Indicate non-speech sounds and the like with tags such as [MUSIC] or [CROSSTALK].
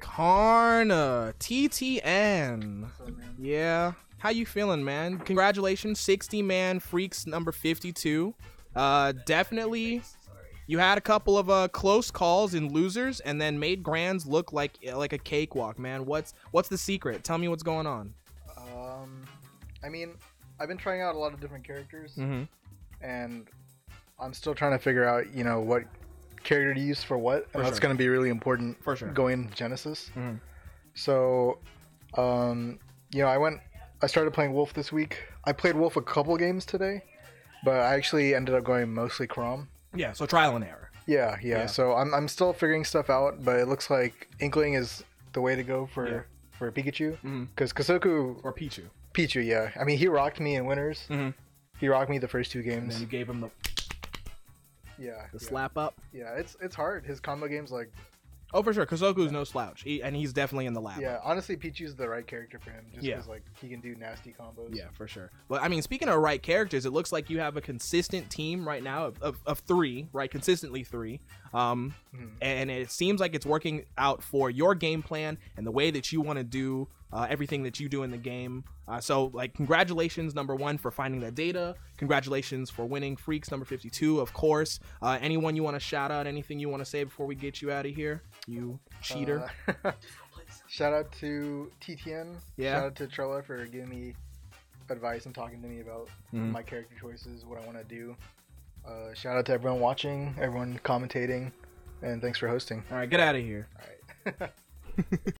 Karna TTN. Yeah. How you feeling, man? Congratulations, 60 man freaks number 52. Uh, definitely. You had a couple of uh, close calls in losers, and then made grands look like like a cakewalk, man. What's what's the secret? Tell me what's going on. Um, I mean, I've been trying out a lot of different characters, Mm-hmm. and I'm still trying to figure out, you know, what character to use for what, and For that's sure. going to be really important For sure. going into Genesis. Mhm. So, um, you know, I went, I started playing Wolf this week. I played Wolf a couple games today, but I actually ended up going mostly Chrom. Yeah. So trial and error. Yeah, yeah. Yeah. So I'm, I'm still figuring stuff out, but it looks like Inkling is the way to go for Yeah. for Pikachu. Because Kasoku, Or Pichu. Pichu, yeah. I mean, he rocked me in winners. Mhm. He rocked me the first two And games. then you gave him the, yeah, the yeah. slap up. Yeah, it's it's hard. His combo games, like, Oh, for sure. Kosoku's no slouch, he, and he's definitely in the lab. yeah. Honestly, Pichu's the right character for him, just Yeah. because like he can do nasty combos. Yeah, for sure. But I mean, speaking of right characters, it looks like you have a consistent team right now of, of, of three, right? Consistently three. Um, Mhm. and it seems like it's working out for your game plan and the way that you want to do uh, everything that you do in the game. Uh, so, like, congratulations, number one, for finding that data. Congratulations for winning Freaks number 52, of course. Uh, anyone you want to shout out? Anything you want to say before we get you out of here? You cheater. Uh, [LAUGHS] shout out to TTN. Yeah. Shout out to Trella for giving me advice and talking to me about Mhm. my character choices, what I want to do. Uh, shout out to everyone watching, everyone commentating, and thanks for hosting. All right, get out of here. All right. [LAUGHS]